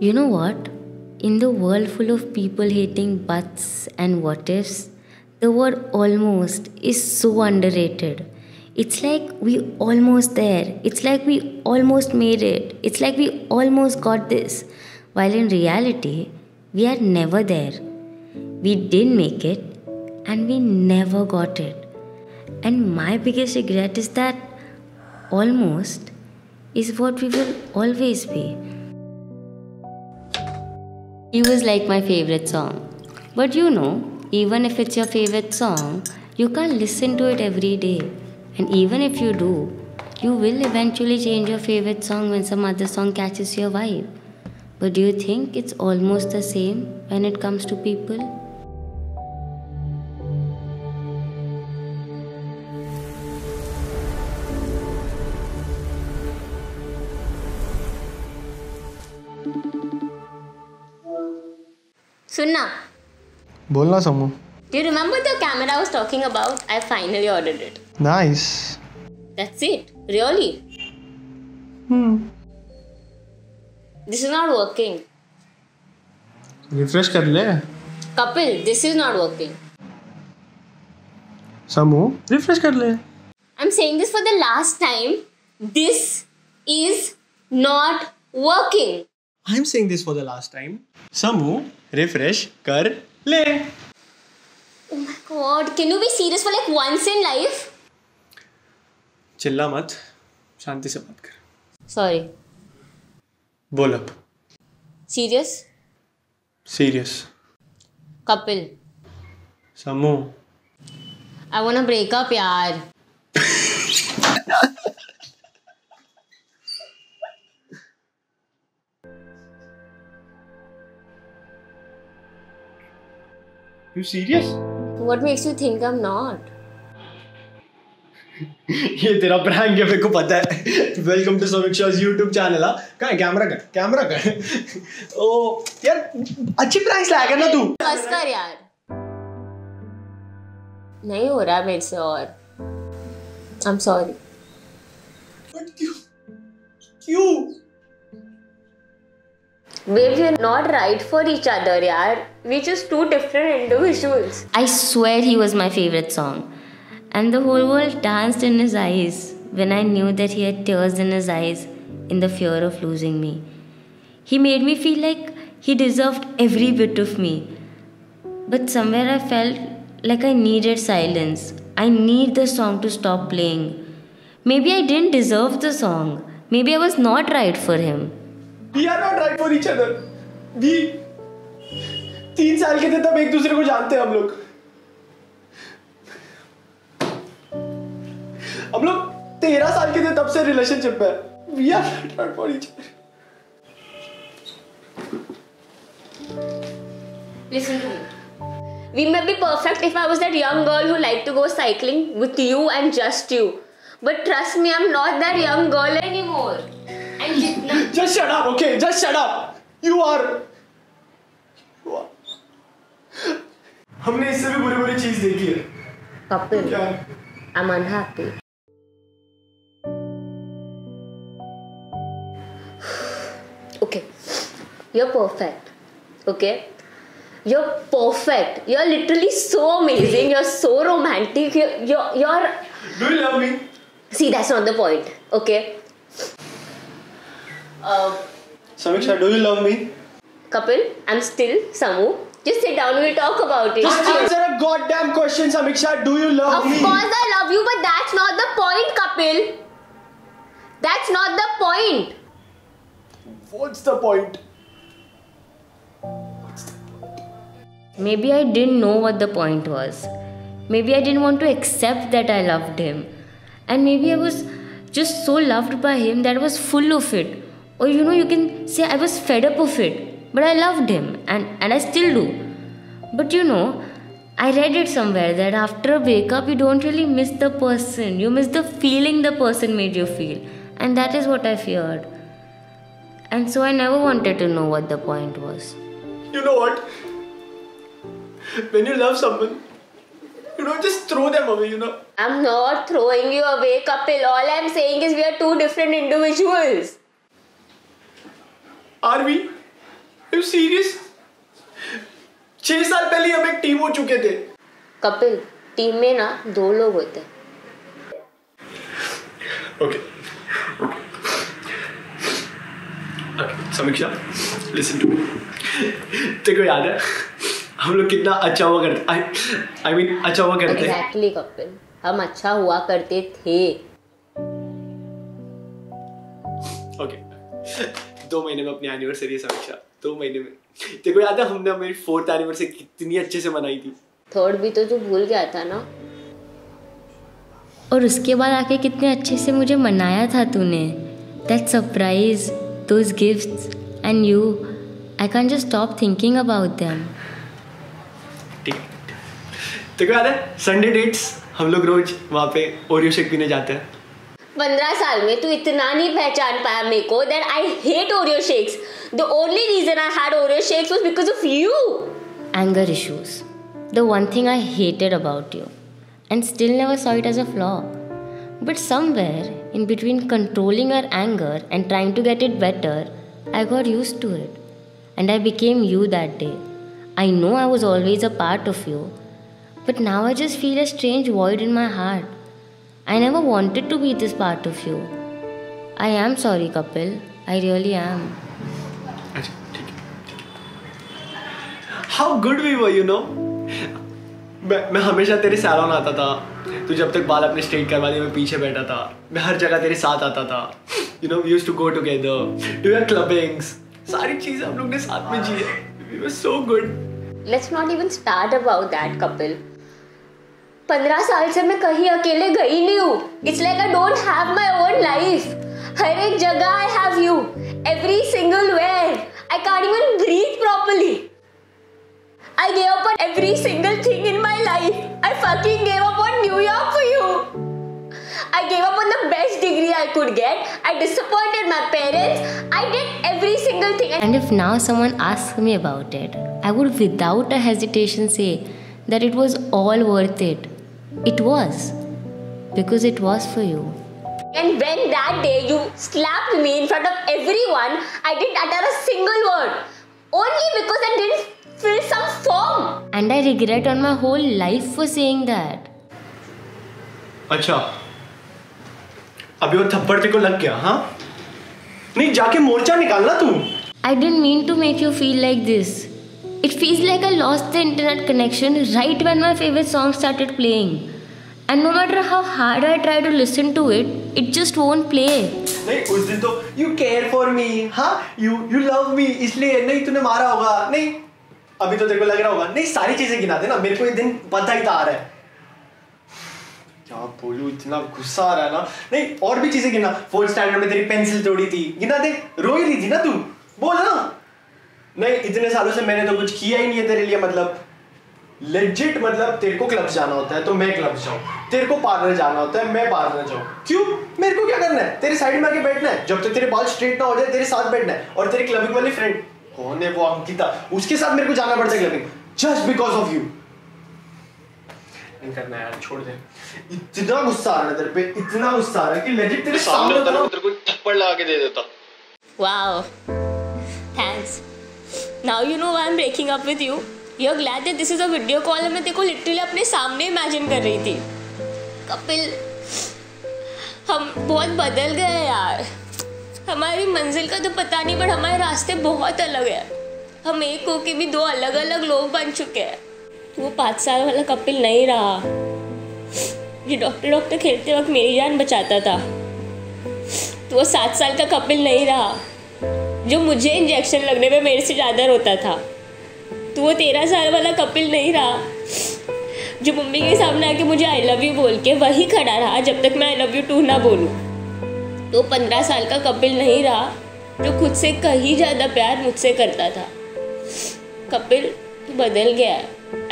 You know what? In the world full of people hating buts and what ifs, the word almost is so underrated. It's like we almost there. It's like we almost made it. It's like we almost got this. While in reality, we are never there. We didn't make it and we never got it. And my biggest regret is that almost is what we will always be. He was like my favorite song. But you know, even if it's your favorite song, you can't listen to it every day. And even if you do, you will eventually change your favorite song when some other song catches your vibe. But do you think it's almost the same when it comes to people? सुनना बोलना Samu Do you remember the camera I was talking about? I finally ordered it. Nice That's it. Really? Hmm. This is not working. Refresh कर ले Kapil, this is not working. Samu refresh कर ले I'm saying this for the last time. This is not working. I am saying this for the last time Samu refresh कर ले Oh my god, can you be serious for like once in life? चिल्ला मत शांति से बात कर Sorry. बोल अब Serious? Serious Kapil, Samu I wanna break up, you serious What makes you think I'm not? ये तेरा प्रैंक है मेरे को पता है। Welcome to Samiksha's YouTube channel हाँ। कहाँ कैमरा कर कैमरा कर। ओ यार अच्छी प्रैंक्स लाया कर ना तू बस कर यार। नहीं हो रहा मेरे से और। आई एम सॉरी क्यों? क्यों? We're not right for each other, yaar. We're just two different individuals. I swear he was my favorite song. And the whole world danced in his eyes when I knew that he had tears in his eyes in the fear of losing me. He made me feel like he deserved every bit of me. But somewhere I felt like I needed silence. I need the song to stop playing. Maybe I didn't deserve the song. Maybe I was not right for him. We are not right for each other we तीन साल के थे तब एक दूसरे को जानते हैं हम लोग हम लोग तेरह साल के थे तब से रिलेशनशिप है we are not right for each other Listen to me. We may be perfect if I was that young girl who liked to go cycling with you and just you. But trust me, I'm not that young girl anymore. Just shut up, okay? Just shut up. You are. You are. हमने इससे भी बुरी बुरी चीज़ देखी है Kapil, क्या I'm unhappy. Okay, you're perfect. Okay, you're perfect. You're literally so amazing. You're so romantic. You're, you're, you're. Do you love me See, that's not the point. Okay. Uh, Samiksha, do you love me? Kapil, I'm still Samu. Just sit down, we'll talk about it. Just answer a goddamn question, Samiksha. Do you love of me? Of course I love you, but that's not the point, Kapil. That's not the point. What's the point? What's the point? Maybe I didn't know what the point was. Maybe I didn't want to accept that I loved him. And maybe I was just so loved by him that I was full of it. Or you know, you can say I was fed up of it. But I loved him and, and I still do. But you know, I read it somewhere that after a breakup, you don't really miss the person. You miss the feeling the person made you feel. And that is what I feared. And so I never wanted to know what the point was. You know what? When you love someone, you don't just throw them away, you know. I'm not throwing you away, Kapil. All I'm saying is we are two different individuals. Are we you serious छह साल पहले हम एक team हो चुके थे। Kapil team में ना दो लोग होते। ओके समीक्षा लिसन टू तेरे को याद है हम लोग कितना अच्छा हुआ करते आई आई मीन अच्छा हुआ करते। एग्जैक्टली कपिल। हम अच्छा हुआ करते थे। ओके दो महीने में अपनी एनिवर्सरी है समीक्षा। दो महीने में। तेरे को याद है हमने मेरी फोर्थ एनिवर्सरी कितनी अच्छे से मनाई थी? थर्ड भी तो तू भूल गया था ना? और उसके बाद आके कितने अच्छे से मुझे मनाया था तूने। That surprise those gifts and you I can just stop thinking about them ठीक। है तेरे को याद है संडे डेट्स हम लोग रोज वहाँ पे ओरियो शेक पीने जाते हैं। पंद्रह साल में तू इतना नहीं पहचान पाया मेरे को that I hate Oreo shakes the only reason I had Oreo shakes was because of you anger issues the one thing I hated about you and still never saw it as a flaw but somewhere in between controlling our anger and trying to get it better I got used to it and I became you that day I know I was always a part of you but now I just feel a strange void in my heart I never wanted to be this part of you. I am sorry, Kapil. I really am. अच्छा ठीक है how good we were you know मैं मैं हमेशा तेरे salon आता था। तू जब तक बाल अपने स्ट्रेट करवा दिए मैं पीछे बैठा था। मैं हर जगह तेरे साथ आता था। You know we used to go together do your clubbings सारी चीज़ें हम लोग ने साथ में जी है। We were so good let's not even start about that Kapil पंद्रह साल से मैं कहीं अकेले गई नहीं हूँ it's like I don't have my own life हर एक जगह I have you every single where I can't even breathe properly I gave up on every single thing in my life I fucking gave up on New York for you gave up on the best degree I could get. I disappointed my parents. I did every single thing. And And if now someone asks me about it, I would without a hesitation say that it was all worth it. It was. Because it was for you. And when that day you slapped me in front of everyone, I didn't utter a single word. Only because I didn't fill some form. And I regret on my whole life for saying that. अच्छा अभी वो थप्पड़ तेरे को लग गया हाँ नहीं जाके मोर्चा निकालना तू I didn't mean to make you feel like this. It feels like I lost the internet connection right when my favorite song started playing. And no matter how hard I try to listen to it, it just won't play. नहीं उस दिन तो you care for me हाँ? You you love मी इसलिए नहीं तूने मारा होगा नहीं? अभी तो तेरे को लग रहा होगा नहीं सारी चीज़ें गिना दे ना मेरे को ये दिन पता ही था आ रहा है। क्या बोलूँ इतना गुस्सा आ रहा है ना? नहीं और भी चीज़ें गिना। फोर्थ स्टैंडर्ड में तेरी पेंसिल तोड़ी थी गिना दे रो ही रही थी ना तू? बोल ना। नहीं इतने सालों से मैंने तो कुछ किया ही नहीं है तेरे लिए मतलब। लेजिट मतलब तेरे को क्लब जाना होता है तो मैं क्लब जाऊँ। तेरे को पार्लर जाना होता है मैं पार्लर जाऊँ। क्यों? मेरे को क्या करना है? तेरे साइड में आके बैठना है। जब तक तो तेरे बाल स्ट्रेट ना हो जाए तेरे साथ बैठना है। और तेरी क्लबिंग वाली फ्रेंड कौन है वो अंकिता? उसके साथ मेरे को जाना पड़ता है clubbing just because of you नहीं करना यार छोड़ दे। इतना गुस्सा आ रहा है तेरे पे इतना गुस्सा आ रहा है कि लेजिट तेरे सामने होता ना तेरे को थप्पड़ लगा के दे देता। Wow. Thanks. Now you know why I'm breaking up with you. You're glad that this is a video call और मैं को लिटरली अपने सामने इमेजिन कर रही थी। कपिल, हम बहुत बदल गए यार। हमारी मंजिल का तो पता नहीं, पर हमारे रास्ते बहुत अलग है। हम एक होके भी दो अलग अलग लोग बन चुके हैं। वो पाँच साल वाला कपिल नहीं रहा। ये डॉक्टर डॉक्टर खेलते वक्त मेरी जान बचाता था। तो वो सात साल का कपिल नहीं रहा। जो मुझे इंजेक्शन लगने में मेरे से ज़्यादा रोता था। तो वो तेरह साल वाला कपिल नहीं रहा। जो मम्मी के सामने आके मुझे आई लव यू बोल के वही खड़ा रहा, जब तक मैं आई लव यू टू ना बोलूँ। तो पंद्रह साल का कपिल नहीं रहा, जो खुद से कहीं ज़्यादा प्यार मुझसे करता था। कपिल, तू बदल गया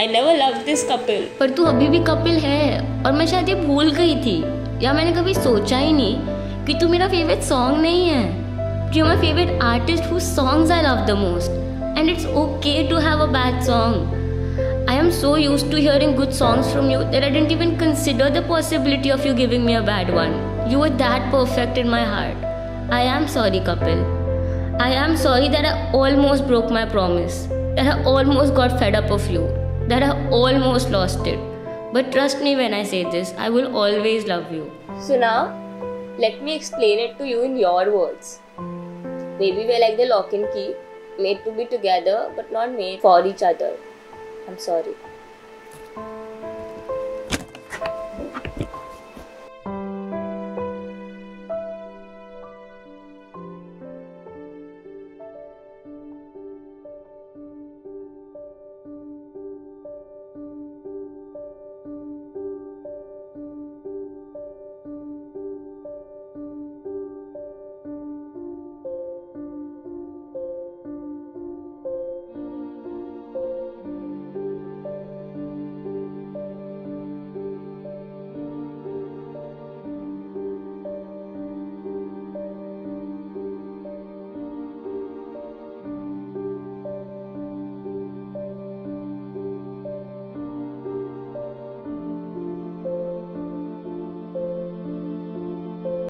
I never love this Kapil. पर तू अभी भी कपिल है, और मैं शायद ये भूल गई थी, या मैंने कभी सोचा ही नहीं कि तू मेरा फेवरेट सॉन्ग नहीं है। You're my favorite artist whose songs I love the most. And it's okay to have a bad song. I am so used to hearing good songs from you that I didn't even consider the possibility of you giving me a bad one. You were that perfect in my heart. I am sorry, Kapil. I am sorry that I almost broke my promise, that I almost got fed up of you, that I almost lost it. But trust me when I say this, I will always love you. So now, let me explain it to you in your words. Baby were like the lock and key, made to be together but not made for each other. I'm sorry.